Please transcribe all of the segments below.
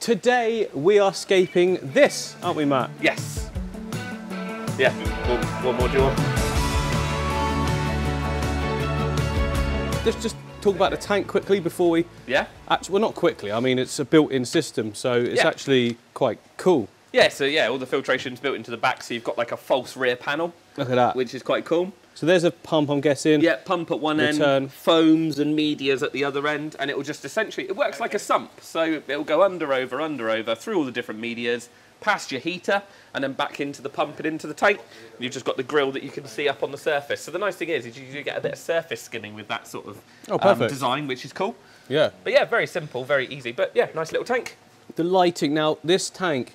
Today we are scaping this, aren't we, Matt? Yes. Yeah. What, what more do you want? Let's just talk about the tank quickly before we. Yeah. Actually, well, not quickly. I mean, it's a built-in system, so it's Yeah. actually quite cool. Yeah. So yeah, all the filtration's built into the back, so you've got like a false rear panel, Look at that. which is quite cool. So there's a pump, I'm guessing. Yeah, pump at one Return. end, foams and medias at the other end, and it will just essentially it works like a sump. So it'll go under, over, under, over through all the different medias, past your heater, and then back into the pump and into the tank. And you've just got the grill that you can see up on the surface. So the nice thing is, is you do get a bit of surface skinning with that sort of Oh, um, design, which is cool. Yeah. But yeah, very simple, very easy. But yeah, nice little tank. The lighting now, this tank,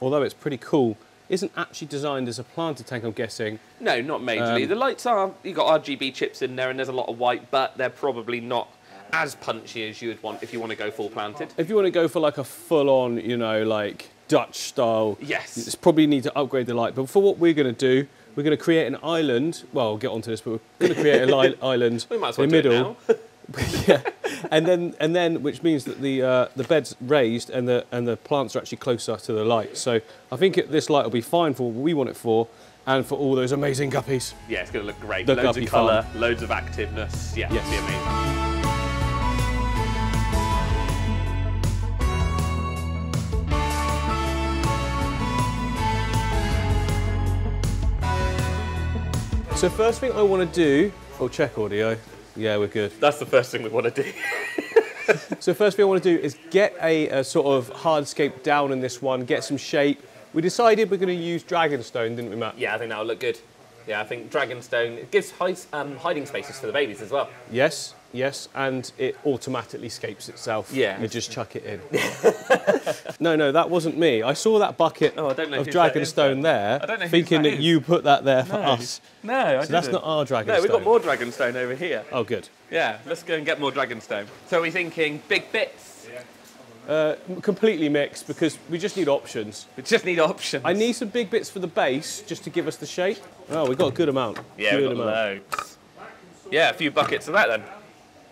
although it's pretty cool, isn't actually designed as a planted tank. I'm guessing. No, not majorly. Um, the lights are you've got RGB chips in there, and there's a lot of white, but they're probably not as punchy as you would want if you want to go full planted. If you want to go for like a full-on, you know, like Dutch style, Yes. it's probably need to upgrade the light. But for what we're going to do, we're going to create an island. Well, we'll get onto this, but we're going to create an island We might as well in the middle. yeah, and then and then which means that the uh, the bed's raised and the and the plants are actually closer to the light. So I think it, this light will be fine for what we want it for, and for all those amazing guppies. Yeah, it's going to look great. The loads of colour, farm. loads of activeness. Yeah, Yes. it'll be amazing. So first thing I want to do, oh check audio. Yeah, we're good. That's the first thing we want to do. So first thing I want to do is get a, a sort of hardscape down in this one, get some shape. We decided we're going to use Dragonstone, didn't we, Matt? yeah, I think that'll look good. Yeah, I think Dragonstone it gives um, hiding spaces for the babies as well. Yes, yes, and it automatically scapes itself. Yeah. You just chuck it in. no, no, that wasn't me. I saw that bucket Oh, I don't know of that Dragonstone there, I don't know thinking that that, you put that there for No. us. No, I So that's not our Dragonstone. No, we've got more Dragonstone over here. Oh, good. Yeah, let's go and get more Dragonstone. So are we thinking big bits? Uh, completely mixed because we just need options. We just need options. I need some big bits for the base just to give us the shape. Oh, we've got a good amount. Yeah, good we've got amount. loads. Yeah, a few buckets of that then.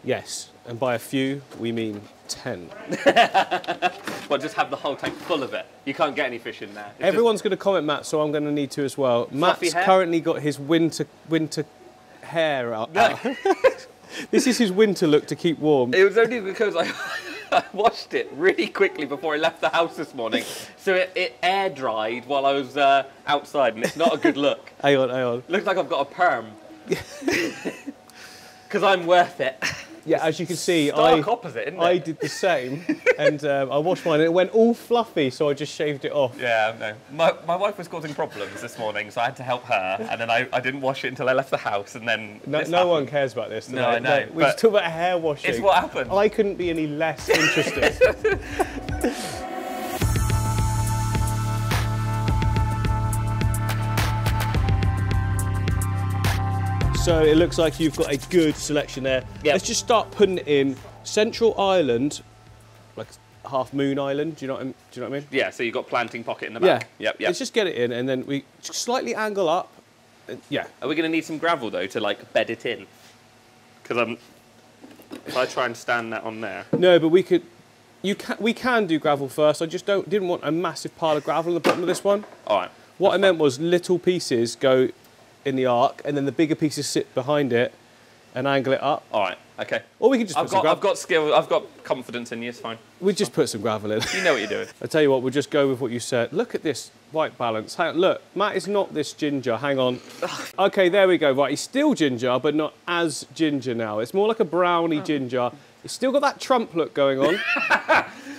Yes, and by a few we mean ten. Well, just have the whole tank full of it. You can't get any fish in there. It's just- Everyone's going to comment, Matt, so I'm going to need to as well. Matt's hair? currently got his winter winter hair out. out. this is his winter look to keep warm. It was only because I, I washed it really quickly before I left the house this morning. So it, it air dried while I was uh, outside, and it's not a good look. Hang on, hang on. Looks like I've got a perm. Because I'm worth it. Yeah, as you can see, I opposite? I did the same, and um, I washed mine, and it went all fluffy, so I just shaved it off. Yeah, no. My, my wife was causing problems this morning, so I had to help her, and then I, I didn't wash it until I left the house, and then. No, no one cares about this. No. I know, we but just talk about hair washing. It's what happened. I couldn't be any less interested. so it looks like you've got a good selection there. Yep. Let's just start putting it in Central Island, like Half Moon Island. Do you know what I, do you know what I mean? Yeah, so you've got planting pocket in the Yeah. back. Yep, yep. Let's just get it in, and then we slightly angle up. Yeah. Are we going to need some gravel, though, to, like, bed it in? Because I'm. If I try and stand that on there. No, but we could. You can. We can do gravel first. I just don't. Didn't want a massive pile of gravel at the bottom of this one. All right. What I meant was little pieces go in the arc, and then the bigger pieces sit behind it, and angle it up. All right. Okay. Or we can just I've put some got, gravel. I've got skill. I've got confidence in you. It's fine. We just put some gravel in. You know what you're doing. I tell you what, we'll just go with what you said. Look at this white balance. Hang, look, Matt is not this ginger. Hang on. Okay, there we go. Right, he's still ginger, but not as ginger now. It's more like a brownie oh. ginger. He's still got that Trump look going on.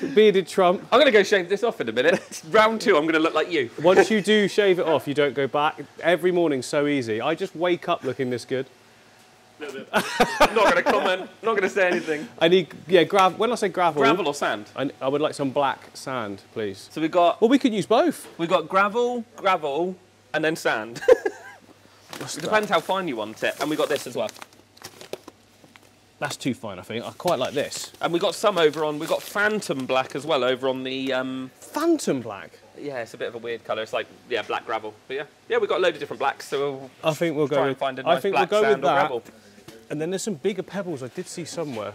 Bearded Trump. I'm going to go shave this off in a minute. Round two, I'm going to look like you. Once you do shave it off, you don't go back. Every morning, so easy. I just wake up looking this good. I'm not going to comment. Not going to say anything. I need, yeah, gravel. When I say gravel, Gravel or sand? I, I would like some black sand, please. So we've got Well, we could use both. we've got gravel, gravel, and then sand. it depends how fine you want it. And we got this as well. That's too fine, I think. I quite like this. And we got some over on. We got phantom black as well over on the. Um, Phantom black. yeah, it's a bit of a weird colour. It's like yeah, black gravel. But yeah, yeah, we've got a load of different blacks. So we'll I think we'll go try with. find a I nice think black we'll go with that. gravel. And then there's some bigger pebbles I did see somewhere.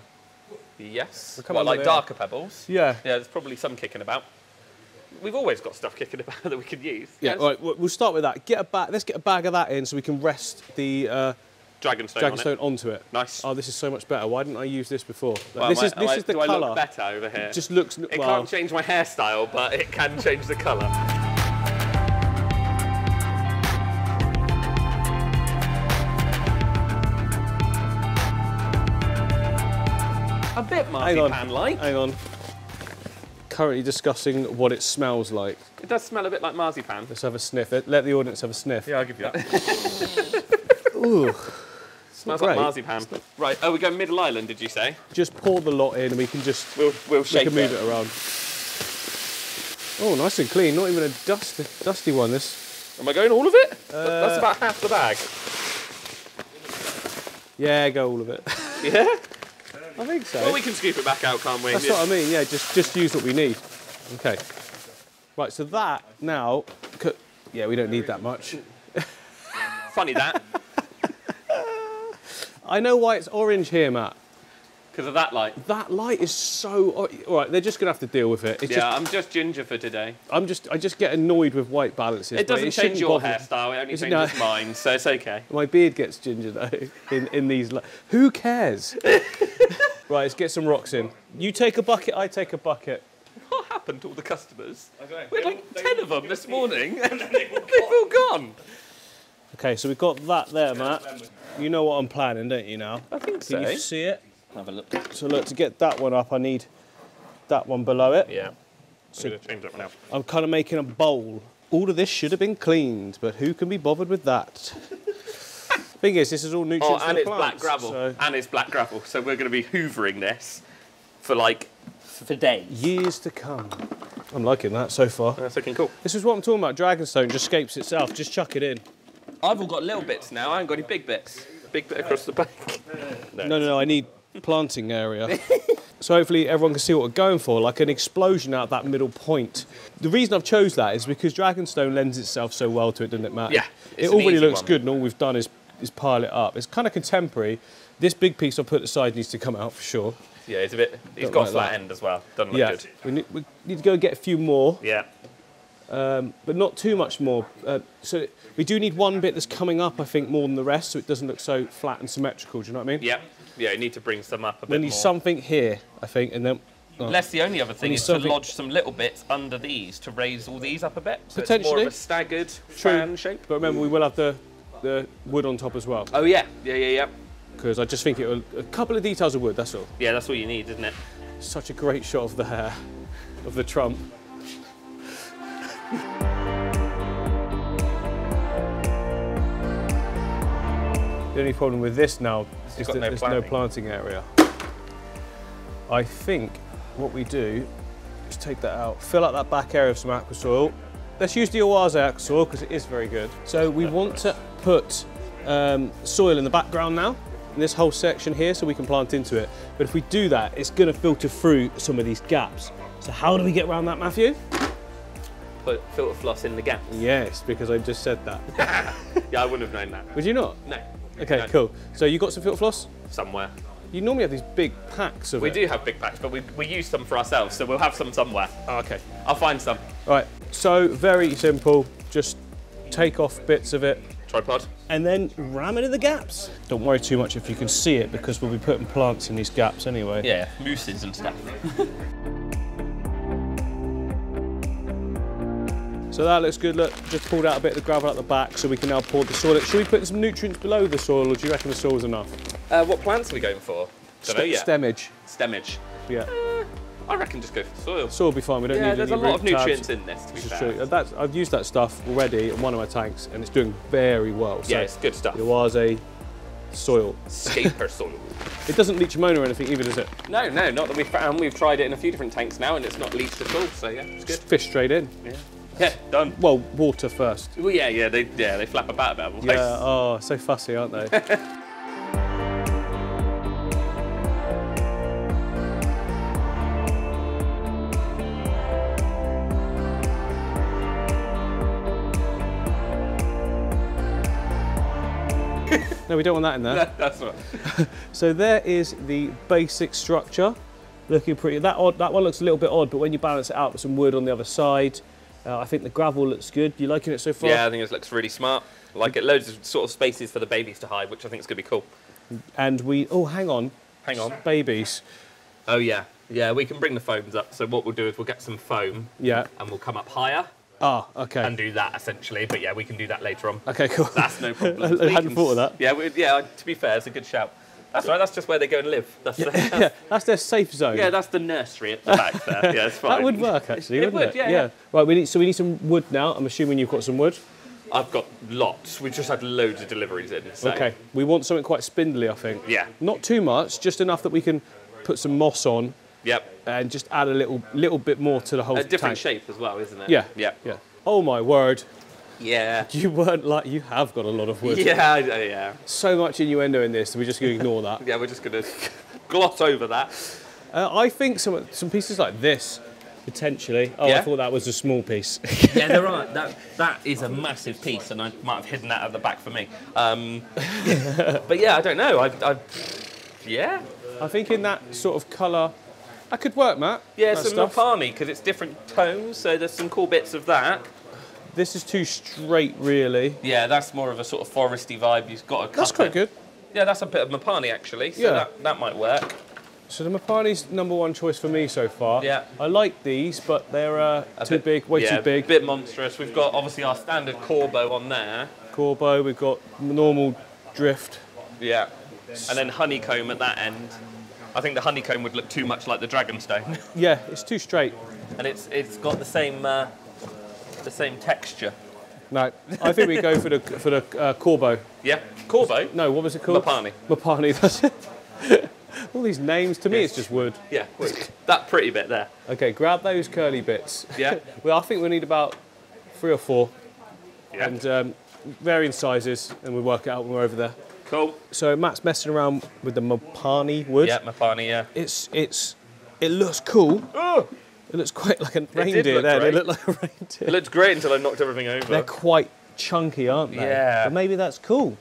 Yes. under like darker pebbles? Yeah. Yeah, there's probably some kicking about. We've always got stuff kicking about that we could use. Yeah, Yes. right, we'll we'll start with that. Get a bag. Let's get a bag of that in so we can rest the uh, Dragonstone. on Dragonstone it. onto it. Nice. Oh, this is so much better. Why didn't I use this before? Like, Well, this I- is this I- is the do I colour. look better over here? Just looks. it well, can't change my hairstyle, but it can change the colour. A bit hang on. marzipan-like. Hang on. Currently discussing what it smells like. It does smell a bit like marzipan. Let's have a sniff. Let the audience have a sniff. Yeah, I'll give you that. Ooh. Smells like marzipan. Right. Oh, we go Middle Island, did you say? Just pour the lot in and we can just We'll we'll we shake can move it around. Oh, nice and clean. Not even a dusty, dusty one. This. Am I going all of it? Uh, That's about half the bag. Yeah, go all of it. Yeah. I think so. Well, we can scoop it back out, can't we? That's what I mean. Yeah, just just use what we need. Okay. Right. So that now. Yeah, we don't need that much. Funny that, I know why it's orange here, Matt. because of that light. That light is so. or- All right, they're just gonna have to deal with it. It's Yeah, just. I'm just ginger for today. I'm just. I just get annoyed with white balances. It doesn't shouldn't change your bother hairstyle, it only Is it changes not? mine, so it's okay. My beard gets ginger though. In in these. li- Who cares? right, let's get some rocks in. You take a bucket. I take a bucket. What happened to all the customers? We had like ten of them this morning, and they've all gone. Okay, so we've got that there, Matt. You know what I'm planning, don't you? Now. I think Can you see it? Have a look. So look, to get that one up, I need that one below it. Yeah. So- I'm gonna change that one out. I'm kind of making a bowl. All of this should have been cleaned, but who can be bothered with that? Thing is, this is all Oh, nutrients for and the it's black gravel. so And it's black gravel. So we're going to be hoovering this for like for days. years to come. I'm liking that so far. That's looking cool. This is what I'm talking about. Dragonstone just scapes itself. Just chuck it in. I've all got little bits now. I haven't got any big bits. Big bit across the back. No, no, no. I need planting area. so hopefully everyone can see what we're going for, like an explosion out that middle point. The reason I've chose that is because Dragonstone lends itself so well to it, doesn't it, Matt? Yeah, It already looks one. good, and all we've done is is pile it up. It's kind of contemporary. This big piece I put aside needs to come out for sure. Yeah, it's a bit. He's Don't got like a flat that. end as well. Doesn't look yeah, good. we need, we need to go and get a few more, Yeah. But not too much more. Uh, so we do need one bit that's coming up, I think, more than the rest, so it doesn't look so flat and symmetrical. Do you know what I mean? Yeah. Yeah. You need to bring some up a bit. We bit need more. something here, I think, and then. oh. Unless the only other thing is to lodge some little bits under these to raise all these up a bit. So it's more of a staggered True. fan shape. But remember, we will have the the wood on top as well, Oh yeah. Yeah. Yeah. Yeah. because I just think it will, a couple of details of wood. That's all. Yeah. That's all you need, isn't it? Such a great shot of the hair, of the trump. The only problem with this now is that no there's no planting. planting area. I think what we do is take that out, fill out that back area of some aqua soil. Let's use the Oase aqua soil because it is very good. So we want to put um, soil in the background now, in this whole section here, so we can plant into it. But if we do that, it's going to filter through some of these gaps. So how do we get around that, Matthew? Put filter floss in the gaps. Yes, because I just said that. Yeah, I wouldn't have known that. Would you not? No. Okay, No. cool. So you got some filter floss? Somewhere. You normally have these big packs of We it. do have big packs, but we, we use some for ourselves, so we'll have some somewhere. Oh, okay. I'll find some. Right. So very simple. Just take off bits of it Tripod. and then ram it in the gaps. Don't worry too much if you can see it because we'll be putting plants in these gaps anyway. Yeah, mooses and stuff. So that looks good. Look, just pulled out a bit of the gravel at the back so we can now pour the soil. Should we put some nutrients below the soil or do you reckon the soil's enough? Uh, what plants are we going for? Don't know yet. Stemage. Stemage. Yeah. I reckon just go for the soil. Soil will be fine. We don't Yeah, need there's a lot of root tabs. nutrients in this, to be This fair. true. That's, I've used that stuff already in one of my tanks and it's doing very well. So Yeah, it's good stuff. It was a soil. Scaper soil. It doesn't leach ammonia or anything either, does it? No, no, not that we've found. We've tried it in a few different tanks now, and it's not leached at all. So yeah, it's good. Fish straight in. Yeah, yeah done. Well, water first. Well, yeah, yeah, they yeah they flap about a bit. Yeah, oh, so fussy, aren't they? no, we don't want that in there. That's right. So there is the basic structure. looking pretty. That odd, that one looks a little bit odd, but when you balance it out with some wood on the other side, uh, I think the gravel looks good. You liking it so far? Yeah, I think it looks really smart. I like it. Loads of sort of spaces for the babies to hide, which I think is going to be cool. And we, oh, hang on. Hang on. Babies. Oh yeah, yeah. We can bring the foams up. So what we'll do is we'll get some foam Yeah. and we'll come up higher Ah, okay. and do that essentially. But yeah, we can do that later on. okay, cool. That's no problem. I We hadn't thought of that. Yeah, we, yeah. To be fair, it's a good shout. That's right. That's just where they go and live. That's yeah, yeah, that's their safe zone. Yeah, that's the nursery at the back there. Yeah, it's fine. that would work actually, It wouldn't would, it? yeah, yeah. Right, we need so we need some wood now. I'm assuming you've got some wood. I've got lots. We've just had loads of deliveries in. So. Okay. We want something quite spindly, I think. Yeah. Not too much, just enough that we can put some moss on Yep. and just add a little little bit more to the whole A different tank. shape as well, isn't it? Yeah. Yeah. Yeah. Oh my word. Yeah. You weren't like you have got a lot of wood. Yeah, yeah, yeah. So much innuendo in this, we're just going to ignore that. Yeah, we're just gonna gloss over that. Uh, I think some some pieces like this potentially. Oh, I thought that was a small piece. Yeah, there are. That that is a massive piece, and I might have hidden that at the back for me. Um, but yeah, I don't know. I, I yeah, I think in that sort of colour, that could work, Matt. yeah, that some stuff. Mopani because it's different tones, so there's some cool bits of that. This is too straight, really. Yeah, that's more of a sort of foresty vibe. You've got a That's quite it. good. Yeah, that's a bit of Mopani actually. So Yeah. that, that might work. So the Mapani's number one choice for me so far. Yeah. I like these, but they're uh, too bit- big, way yeah, too big. A bit monstrous. We've got obviously our standard Corbo on there. Corbo, we've got normal drift. Yeah. And then honeycomb at that end. I think the honeycomb would look too much like the dragonstone. Yeah, it's too straight. and it's it's got the same uh, the same texture. No, I think we go for the for the uh, Corbo. Yeah. Corbo. No, what was it called? Mapani. Mapani, that's it. All these names, to me, it's just wood. Yeah. wait, that pretty bit there. Okay, grab those curly bits. Yeah. Well, I think we need about three or four, Yeah. and um, varying sizes, and we'll work it out when we're over there. cool. So Matt's messing around with the Mapani wood. Yeah, Mapani. Yeah. It's it's it looks cool. It looks quite like a reindeer look there. They look like a reindeer. It reindeer. looked great until I knocked everything over. They're quite chunky, aren't they? Yeah. But maybe that's cool.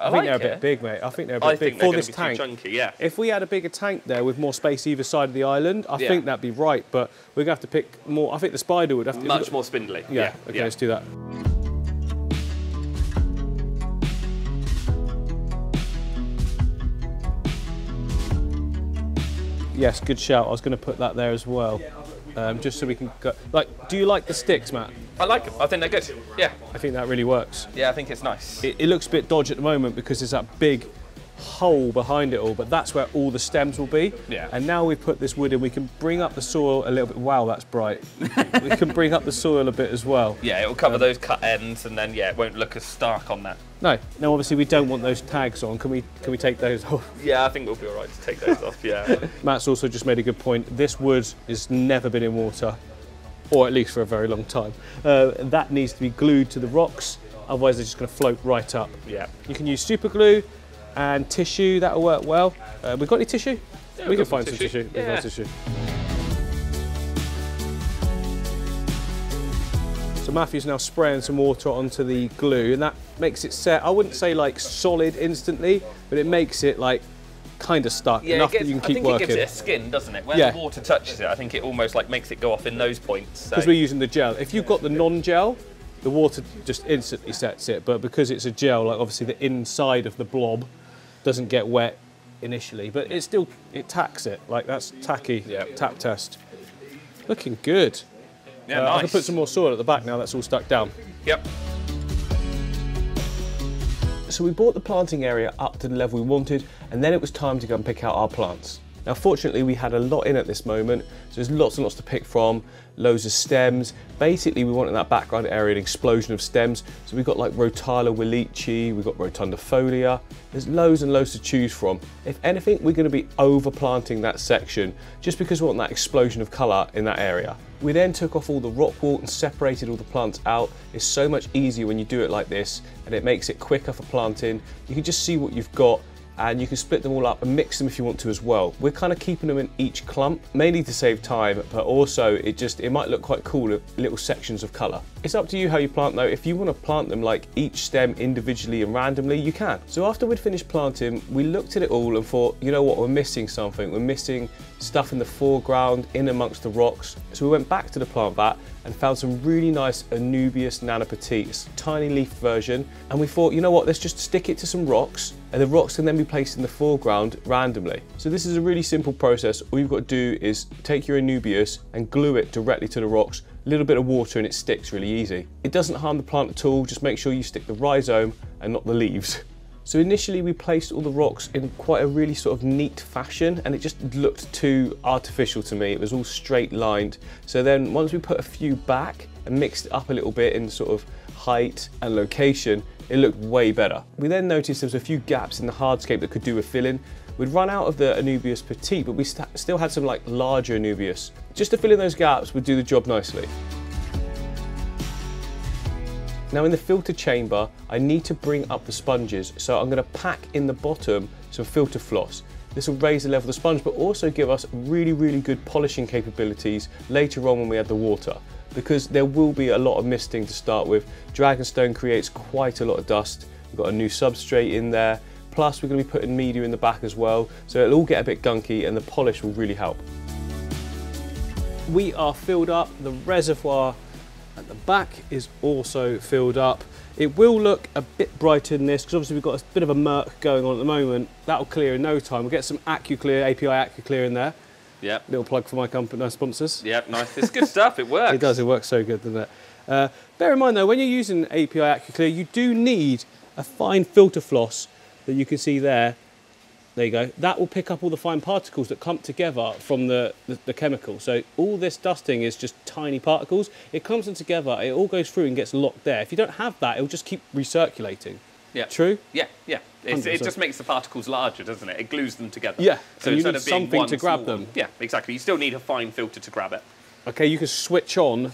I, I think like they're a it. bit big, mate. I think they're a bit I big think for this be tank. too chunky. Yeah. If we had a bigger tank there with more space either side of the island, I Yeah. think that'd be right. But we're gonna have to pick more. I think the spider would have to. Much more spindly. Yeah. Okay, let's do that. Yes, good shout. I was going to put that there as well, um, just so we can go. Like, do you like the sticks, Matt? I like them. I think they're good. Yeah. I think that really works. Yeah, I think it's nice. It, it looks a bit dodgy at the moment because there's that big hole behind it all, but that's where all the stems will be. Yeah. And now we've put this wood in, we can bring up the soil a little bit. Wow, that's bright. we can bring up the soil a bit as well. Yeah, it'll cover those cut ends, and then yeah, it won't look as stark on that. No, no, obviously we don't want those tags on. Can we can we take those off? Yeah, I think we'll be all right to take those off. Yeah. Matt's also just made a good point. This wood has never been in water, or at least for a very long time. Uh, that needs to be glued to the rocks, otherwise they're just going to float right up. yeah. You can use super glue and tissue, that'll work well. Uh, we've got any tissue? Yeah, we can find some some tissue. tissue. We can Yeah. So Matthew's now spraying some water onto the glue, and that makes it set. I wouldn't say like solid instantly, but it makes it like kind of stuck Yeah, enough gets, that you can keep working. I think working. it gives it a skin, doesn't it? When Yeah. the water touches it, I think it almost like makes it go off in those points. So. because we're using the gel. If you've got the non-gel, the water just instantly sets it. But because it's a gel, like obviously the inside of the blob doesn't get wet initially, but it still it tacks it. Like that's tacky. Yeah. Tap test. Looking good. Yeah, Uh, nice. I can put some more soil at the back now. That's all stuck down. Yep. So we brought the planting area up to the level we wanted, and then it was time to go and pick out our plants. Now, fortunately, we had a lot in at this moment, so there's lots and lots to pick from, loads of stems. Basically, we want in that background area an explosion of stems. So we've got like Rotala Wallichii, we've got Rotundifolia. There's loads and loads to choose from. If anything, we're going to be overplanting that section just because we want that explosion of colour in that area. We then took off all the rock wall and separated all the plants out. It's so much easier when you do it like this and it makes it quicker for planting. You can just see what you've got and you can split them all up and mix them if you want to as well. We're kind of keeping them in each clump, mainly to save time, but also it just it might look quite cool little sections of colour. It's up to you how you plant though. If you want to plant them like each stem individually and randomly, you can. So after we'd finished planting, we looked at it all and thought, you know what, we're missing something. We're missing stuff in the foreground, in amongst the rocks. So we went back to the plant vat and found some really nice Anubias Nana Petites, tiny leaf version. And we thought, you know what, let's just stick it to some rocks and the rocks can then be placed in the foreground randomly. So this is a really simple process. All you've got to do is take your Anubias and glue it directly to the rocks, a little bit of water and it sticks really easy. It doesn't harm the plant at all, just make sure you stick the rhizome and not the leaves. So initially we placed all the rocks in quite a really sort of neat fashion and it just looked too artificial to me. It was all straight lined. So then once we put a few back and mixed it up a little bit in sort of height and location, it looked way better. We then noticed there was a few gaps in the hardscape that could do with filling. We'd run out of the Anubias Petite, but we st still had some like larger Anubias. Just to fill in those gaps would do the job nicely. Now in the filter chamber, I need to bring up the sponges. So I'm gonna pack in the bottom some filter floss. This will raise the level of the sponge, but also give us really, really good polishing capabilities later on when we add the water. Because there will be a lot of misting to start with. Dragonstone creates quite a lot of dust. We've got a new substrate in there. Plus we're gonna be putting media in the back as well. So it'll all get a bit gunky and the polish will really help. We are filled up. The reservoir at the back is also filled up. It will look a bit brighter than this because obviously we've got a bit of a murk going on at the moment. That'll clear in no time. We'll get some AccuClear, API AccuClear in there. Yep. Little plug for my company, my sponsors. Yep, nice. It's good stuff. It works. It does, it works so good, doesn't it? Uh, bear in mind though, when you're using API AccuClear, you do need a fine filter floss that you can see there there you go. That will pick up all the fine particles that clump together from the, the, the, chemical. So all this dusting is just tiny particles. It clumps them together, it all goes through and gets locked there. If you don't have that, it'll just keep recirculating. Yeah. True? Yeah, yeah. It's, it just makes the particles larger, doesn't it? It glues them together. Yeah, so and you need something to grab them. One, yeah, exactly. You still need a fine filter to grab it. Okay, you can switch on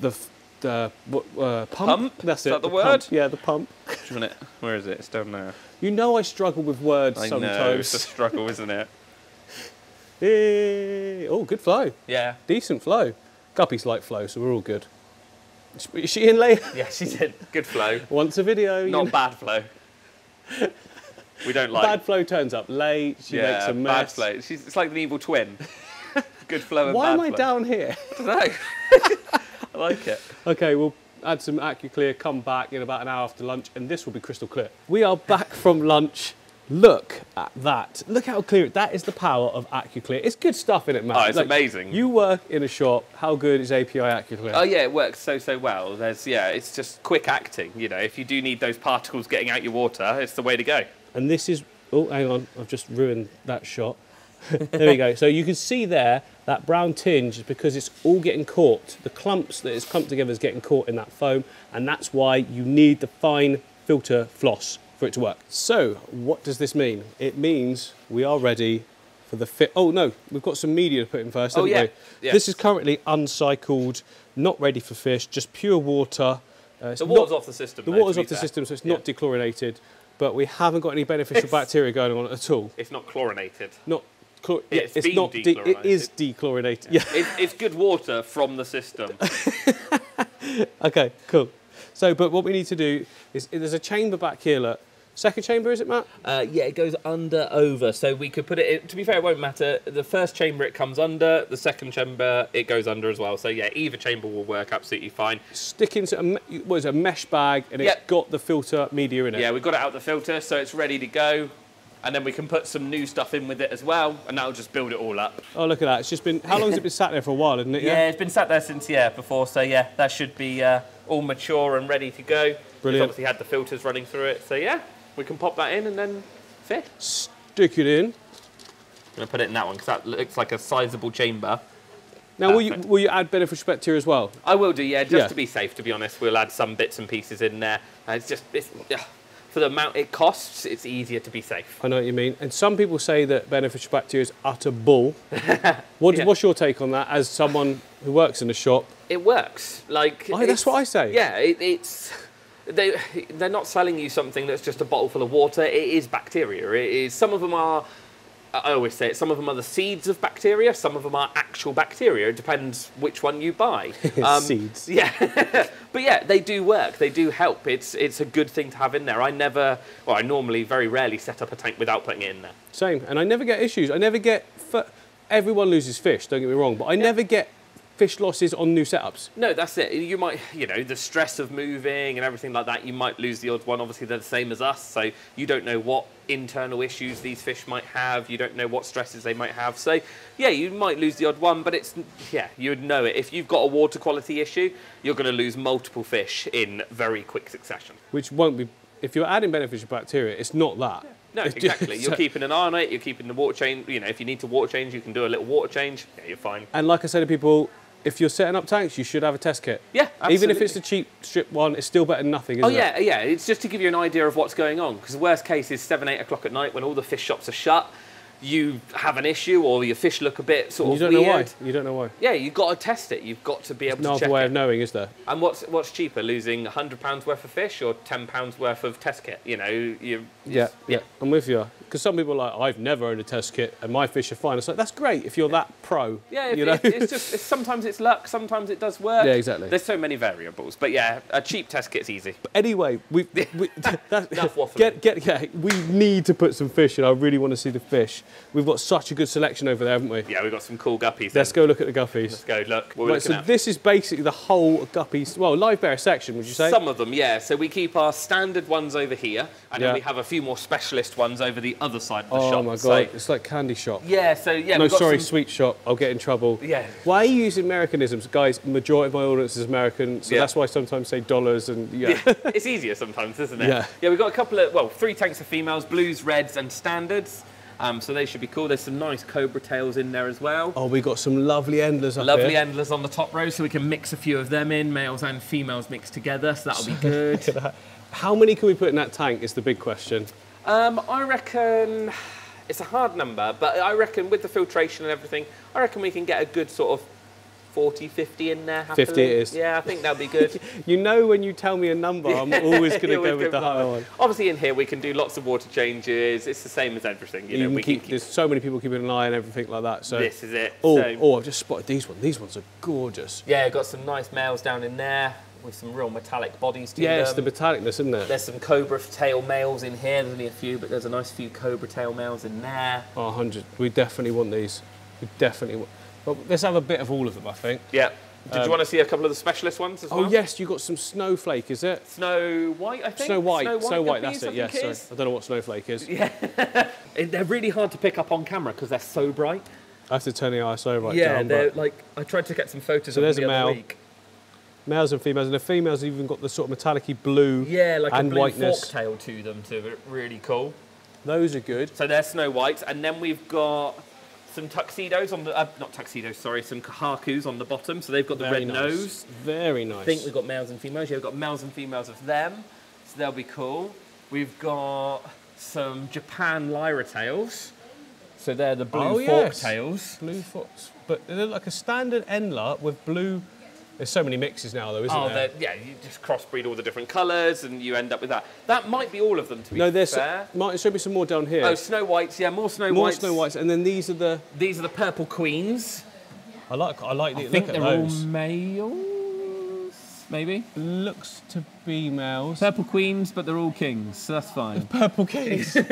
the the uh, pump. pump. That's is it. That the, the word? Pump. Yeah, the pump. Where is it? It's down there. You know I struggle with words I sometimes. know, it's a struggle, isn't it? Hey. Oh, good flow. Yeah. Decent flow. Guppy's like flow, so we're all good. Is she in later? Yeah, she did. Good flow. Once a video. Not know. bad flow. We don't like. Bad flow turns up late. She yeah, makes a bad mess. flow. She's, it's like an evil twin. Good flow and Why bad am I flow. down here? I don't know. I like it. Okay, we'll add some AccuClear, come back in about an hour after lunch, and this will be crystal clear. We are back from lunch. Look at that. Look how clear. That is the power of AccuClear. It's good stuff in it, man. Oh, it's amazing. You work in a shop. How good is API AccuClear? Oh yeah, it works so so well. There's yeah, it's just quick acting. You know, if you do need those particles getting out your water, it's the way to go. And this is, oh, hang on, I've just ruined that shot. There we go. So you can see there that brown tinge is because it's all getting caught. The clumps that it's clumped together is getting caught in that foam, and that's why you need the fine filter floss for it to work. So what does this mean? It means we are ready for the fit. Oh no, we've got some media to put in first, Oh, yeah. we? Yeah. This is currently uncycled, not ready for fish, just pure water. Uh, The water's not- off the system. the though, water's off the fair. system, so it's Yeah. not dechlorinated, but we haven't got any beneficial bacteria going on at all. It's not chlorinated. Not, chlor- yeah, It's it's, been not. De- it is dechlorinated. Yeah. It, it's good water from the system. Okay. Cool. So, but what we need to do is there's a chamber back here. Look, second chamber is it, Matt? Uh, yeah, it goes under over, so we could put it. In, to be fair, it won't matter. The first chamber it comes under, the second chamber it goes under as well. So yeah, either chamber will work absolutely fine. Stick into a what is it, a mesh bag, and it's got the filter media in it. Yeah, we've got it out the filter, so it's ready to go. And then we can put some new stuff in with it as well, and that'll just build it all up. Oh, look at that! It's just been. How long has it been sat there for a while, isn't it? Yeah, it's been sat there since yeah before, so yeah, that should be uh, all mature and ready to go. It's Brilliant. obviously had the filters running through it, so yeah, we can pop that in and then fit. Stick it in. I'm gonna put it in that one because that looks like a sizable chamber. Now, will you will you add beneficial bacteria as well? I will do, yeah, just Yeah. to be safe. To be honest, we'll add some bits and pieces in there. It's just it's, yeah, for the amount it costs, it's easier to be safe. I know what you mean. And some people say that beneficial bacteria is utter bull. What, Yeah. What's your take on that as someone who works in a shop? It works. Like Oh, that's what I say. Yeah, it, it's they they're not selling you something that's just a bottle full of water. It is bacteria. It is some of them are. I always say it. Some of them are the seeds of bacteria. Some of them are actual bacteria. It depends which one you buy. Um, Seeds. Yeah, but yeah, they do work. They do help. It's it's a good thing to have in there. I never, well, I normally very rarely set up a tank without putting it in there. Same. And I never get issues. I never get. F- everyone loses fish. Don't get me wrong, but I never get fish losses on new setups. No, that's it. You might, you know, the stress of moving and everything like that, you might lose the odd one. Obviously, they're the same as us, so you don't know what internal issues these fish might have. You don't know what stresses they might have. So, yeah, you might lose the odd one, but it's, yeah, you would know it. If you've got a water quality issue, you're going to lose multiple fish in very quick succession. which won't be if you're adding beneficial bacteria. It's not that. No, exactly. You're keeping an eye on it. You're keeping the water change. You know, if you need to water change, you can do a little water change. Yeah, you're fine. and like I say to people, if you're setting up tanks, you should have a test kit. Yeah, Even if it's a cheap strip one, it's still better than nothing. Oh, isn't Oh it? yeah, yeah. It's just to give you an idea of what's going on. Because the worst case is seven, eight o'clock at night when all the fish shops are shut. You have an issue, or your fish look a bit sort You of don't weird. know why. You don't know why. Yeah, you've got to test it. You've got to be able No to other check way it. of knowing, is there? And what's what's cheaper, losing hundred pounds worth of fish or ten pounds worth of test kit? You know, you. Yeah, yeah. I'm with you. Because some people are like, I've never owned a test kit and my fish are fine. It's like, that's great if you're that pro. Yeah, you know? it's just it's, sometimes it's luck, sometimes it does work. Yeah, exactly. There's so many variables, but yeah, a cheap test kit's easy. anyway, we, we that, Enough waffling. get get yeah. We need to put some fish in. I really want to see the fish. We've got such a good selection over there, haven't we? Yeah, we've got some cool guppies. Let's then. go look at the guppies. Let's go. Look, Right, so at. this is basically the whole guppies. Well, live bear section, would you say? Some of them, yeah. So we keep our standard ones over here, and Yeah. then we have a few more specialist ones over the other side of the oh shop. my god, So, it's like candy shop. yeah, so yeah. no, we've got sorry, some- sweet shop. I'll get in trouble. Yeah. Why are you using Americanisms, guys? Majority of my audience is American, so Yeah. that's why I sometimes say dollars and yeah. it's easier sometimes, isn't it? Yeah. Yeah, we've got a couple of, well, three tanks of females, blues, reds, and standards. Um, so they should be cool. There's some nice cobra tails in there as well. oh, we've got some lovely endlers up Lovely here. endlers on the top row, so we can mix a few of them in, males and females mixed together, so that'll be good. How many can we put in that tank? Is the big question. um, I reckon it's a hard number, but I reckon with the filtration and everything, I reckon we can get a good sort of 40, 50 in there. Happily. 50 it is. Yeah, I think that'll be good. You know, when you tell me a number, I'm always going to go with the higher one. Obviously, in here we can do lots of water changes. It's the same as everything. You You know, can we keep, can keep. there's so many people keeping an eye on everything like that. So, This is it. oh, So- oh, I've just spotted these ones. These ones are gorgeous. Yeah, got some nice males down in there with some real metallic bodies to Yeah, it's the metallicness, isn't it? There's some cobra tail males in here. There's only a few, but there's a nice few cobra tail males in there. Oh, 100. We definitely want these. We definitely want. But let's have a bit of all of them, I think. Yeah. Did you want to see a couple of the specialist ones as Um, Oh, well? yes, you've got some snowflake, is it? Snow white, I think. Snow white. Snow white, guppies, that's I it. Yeah, sorry. I don't know what snowflake is. And They're really hard to pick up on camera because they're so bright. I have to turn the ISO right yeah, down. they're But like I tried to get some photos So of there's them a the other male. week. Males and females, and the females have even got the sort of metallic blue Yeah, like and a blue whiteness. fork tail to them, so really cool. Those are good. So they're snow whites, and then we've got some tuxedos on the uh, not tuxedos, sorry, some kohakus on the bottom. So they've got the Very red nice. nose. Very nice. I think we've got males and females. Yeah, we've got males and females of them, so they'll be cool. We've got some Japan lyra tails. So they're the blue Oh, fork yes. tails. blue fox, but they're like a standard Endler with blue. There's so many mixes now, though, isn't Oh, there? they're, yeah, you just crossbreed all the different colours and you end up with that. That might be all of them, to be No, there's fair. Martin. Show me some more down here. Oh, snow whites, yeah, more snow more whites. More Snow whites, and then these are the. These are the purple queens. I like. I like the I look think at they're all those. Males, maybe. Looks to be males. Purple queens, but they're all kings, so that's fine. Purple keys.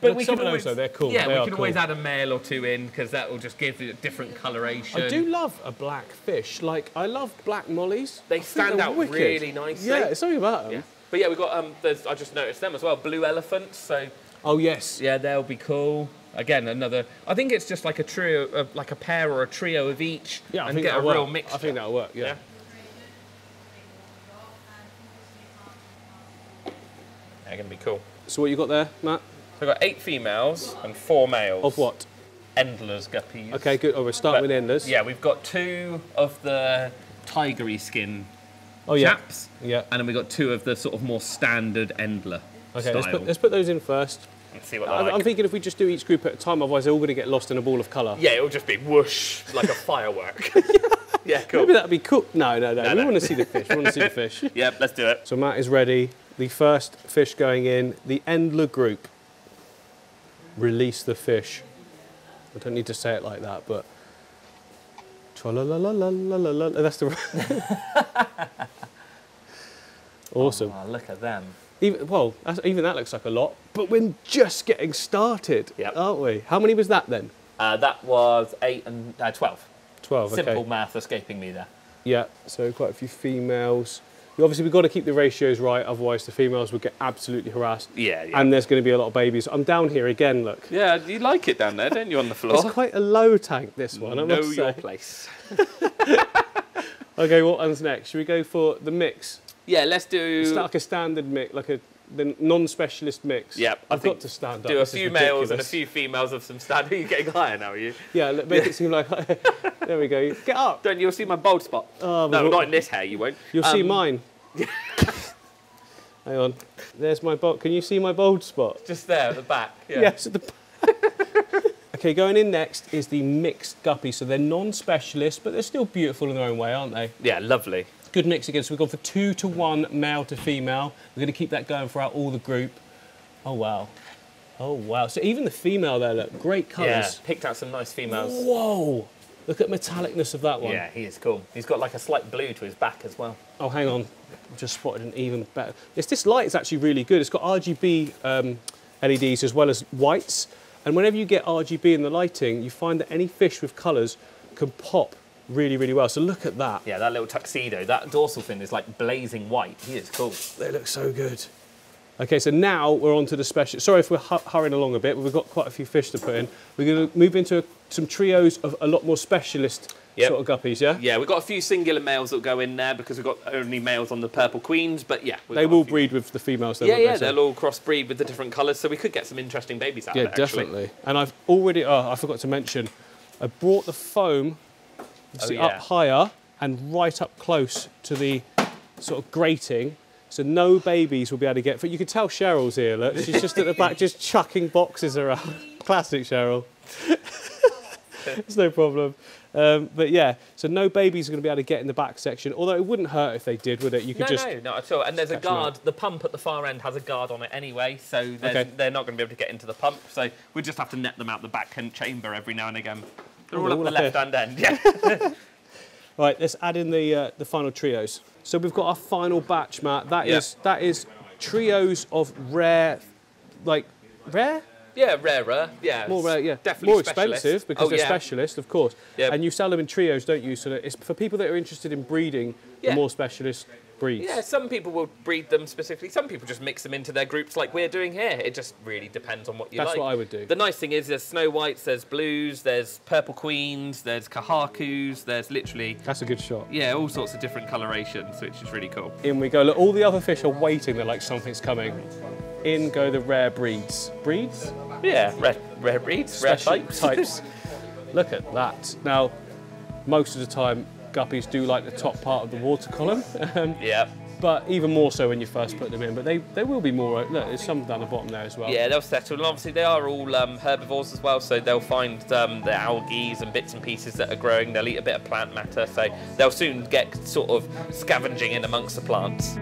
But Look, some of those, though, they're cool. Yeah, They we are can always add a male or two in because that will just give it a different coloration. I do love a black fish. Like I love black mollies. They I stand out wicked. really nicely. Yeah, it's something about them. Yeah. But yeah, we've got um. There's, I just noticed them as well. Blue elephants. So Oh yes. yeah, they'll be cool. Again, another. I think it's just like a trio, of, like a pair or a trio of each, Yeah, I and think get a that'll real work. mix. I think that'll work. Yeah. Yeah. They're gonna be cool. So what you got there, Matt? So I've got eight females and four males. Of what? Endlers guppies. Okay, good. Oh, we're starting But, with enders. Yeah, we've got two of the tigery skin Oh yeah. chaps, Yeah. and then we've got two of the sort of more standard Endler Okay, style. let's put, let's put those in first. Let's see what I'm, like. I'm thinking if we just do each group at a time, otherwise they're all going to get lost in a ball of colour. yeah, it'll just be whoosh like a firework. yeah, cool. Maybe that'd be cool. No, no, no. No, we no. want to see the fish. We want to see the fish. yep, let's do it. So Matt is ready. The first fish going in. The Endler group. Release the fish. I don't need to say it like that, but. That's the. awesome. Oh, look at them. Even, well, that's, even that looks like a lot, but we're just getting started, Yep. aren't we? How many was that then? Uh, that was eight and uh, twelve. 12, okay. Simple math escaping me there. Yeah, so quite a few females. Obviously, we've got to keep the ratios right, otherwise the females would get absolutely harassed. Yeah, yeah. And there's going to be a lot of babies. I'm down here again, look. Yeah, you like it down there, don't you, on the floor? It's quite a low tank, this one, I know must your place. Okay, what one's next? Should we go for the mix? Yeah, let's It's do like a standard mix, like a the non-specialist mix. Yep, I've got to stand up. do a this few males and a few females of some standard. You're you getting higher now, are you? Yeah, look, make it seem like. there we go. Get up. Don't you'll see my bald spot? Oh, no, not in this hair. You won't. You'll see Um, mine. Hang on. There's my bold. Can you see my bold spot? Just there at the back. Yeah. Yes, at the Okay, going in next is the mixed guppy. So they're non-specialist, but they're still beautiful in their own way, aren't they? Yeah, lovely. Good mix again. So we've gone for two to one, male to female. We're going to keep that going throughout all the group. Oh wow, oh wow. So even the female there, look, great colours. Yeah, colours. picked out some nice females. Whoa! Look at the metallicness of that one. Yeah, he is cool. He's got like a slight blue to his back as well. Oh, hang on. I've just spotted an even better. It's, this light is actually really good. It's got RGB um, LEDs as well as whites. And whenever you get RGB in the lighting, you find that any fish with colours can pop really, really well. So look at that. Yeah, that little tuxedo, that dorsal fin is like blazing white. He is cool. They look so good. Okay, so now we're on to the special. Sorry if we're hu- hurrying along a bit, but we've got quite a few fish to put in. We're going to move into some trios of a lot more specialist Yep. sort of guppies, yeah? Yeah, we've got a few singular males that go in there because we've got only males on the purple queens, but yeah. They will breed with the females. then, Yeah, yeah, they? So- they'll all crossbreed with the different colours, so we could get some interesting babies out Yeah, actually. definitely. And I've already, oh, I forgot to mention, I brought the foam Oh, see, yeah. up higher and right up close to the sort of grating. So no babies will be able to get. But you can tell Cheryl's here. Look, she's just at the back, just chucking boxes around. Classic Cheryl. it's no problem. Um, but yeah, so no babies are going to be able to get in the back section. Although it wouldn't hurt if they did, would it? You could No, just. no, not at all. And there's a guard. The pump at the far end has a guard on it anyway, so Okay. they're not going to be able to get into the pump. So we just have to net them out the back chamber every now and again. They're Oh, all they're up all the up here. left hand end. Yeah. Right, let's add in the uh, the final trios. So we've got our final batch, Matt. That is Yeah. that is trios of rare, like rare, yeah, rarer. Yeah. more rare, yeah, Definitely more specialist. expensive because oh, they're yeah. specialist, of course. Yep. And you sell them in trios, don't you? So it's for people that are interested in breeding Yeah. the more specialist breeds. Yeah, some people will breed them specifically. Some people just mix them into their groups like we're doing here. It just really depends on what you That's like. what I would do. The nice thing is there's snow whites, there's blues, there's purple queens, there's kohakus, there's literally That's a good shot. yeah, all sorts of different colorations, which is really cool. In we go. Look, all the other fish are waiting. They're like something's coming. In go the rare breeds. Breeds? Yeah, rare, rare breeds, rare types. types. Look at that. Now, most of the time, guppies do like the top part of the water column, um, yeah. but even more so when you first put them in. But they, they will be more. Look, there's some down the bottom there as well. Yeah, they'll settle, and obviously they are all um, herbivores as well, so they'll find um, the algae and bits and pieces that are growing. They'll eat a bit of plant matter, so they'll soon get sort of scavenging in amongst the plants.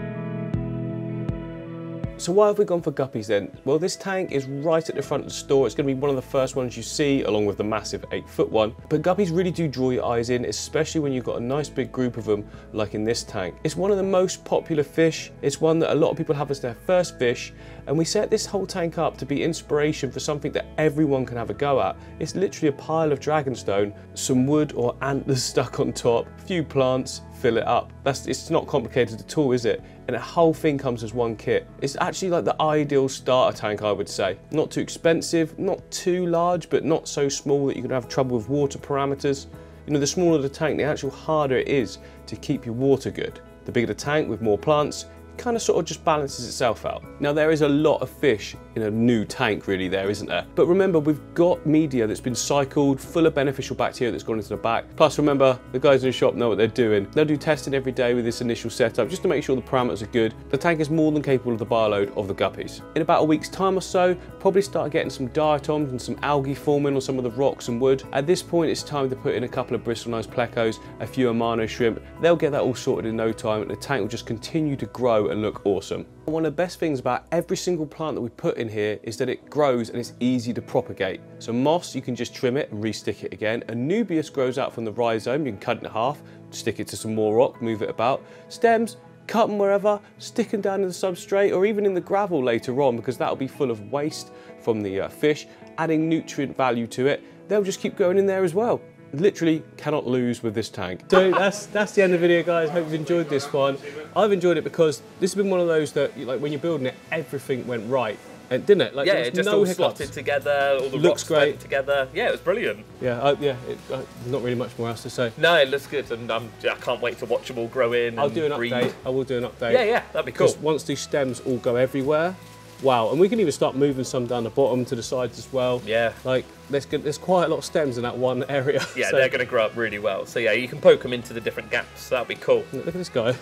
So why have we gone for guppies then? Well, this tank is right at the front of the store. It's going to be one of the first ones you see, along with the massive eight foot one. But guppies really do draw your eyes in, especially when you've got a nice big group of them, like in this tank. It's one of the most popular fish. It's one that a lot of people have as their first fish. And we set this whole tank up to be inspiration for something that everyone can have a go at. It's literally a pile of dragonstone, some wood or antlers stuck on top, a few plants, fill it up. That's it's not complicated at all, is it? And the whole thing comes as one kit. It's actually like the ideal starter tank, I would say. Not too expensive, not too large, but not so small that you can have trouble with water parameters. You know, the smaller the tank, the actual harder it is to keep your water good. The bigger the tank with more plants, kind of sort of just balances itself out. Now there is a lot of fish in a new tank really there, isn't there? But remember, we've got media that's been cycled, full of beneficial bacteria that's gone into the back. Plus remember, the guys in the shop know what they're doing. They'll do testing every day with this initial setup just to make sure the parameters are good. The tank is more than capable of the bioload of the guppies. In about a week's time or so, probably start getting some diatoms and some algae forming on some of the rocks and wood. At this point, it's time to put in a couple of bristlenose plecos, a few Amano shrimp. They'll get that all sorted in no time and the tank will just continue to grow and look awesome. One of the best things about every single plant that we put in here is that it grows and it's easy to propagate. So moss, you can just trim it and re-stick it again. Anubias grows out from the rhizome, you can cut it in half, stick it to some more rock, move it about. Stems, cut them wherever, stick them down in the substrate or even in the gravel later on because that'll be full of waste from the uh, fish, adding nutrient value to it. they'll just keep going in there as well. Literally cannot lose with this tank. So that's that's the end of the video, guys. Hope you've enjoyed this one. I've enjoyed it because this has been one of those that, like, when you're building it, everything went right, and didn't it? Like, Yeah, it just no all hiccups. slotted together, all the Looks rocks great. together. Yeah, it was brilliant. Yeah, uh, yeah. It, uh, not really much more else to say. No, it looks good, and um, I can't wait to watch them all grow in. I'll and do an breed. update. I will do an update. Yeah, yeah, that'd be cool. Because once these stems all go everywhere, wow. And we can even start moving some down the bottom to the sides as well. Yeah. Like, there's, there's quite a lot of stems in that one area. Yeah, So- they're going to grow up really well. So yeah, you can poke them into the different gaps. That'd be cool. Look at this guy.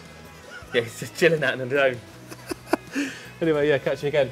Yeah, he's just chilling out in the zone. Anyway, yeah, catch you again.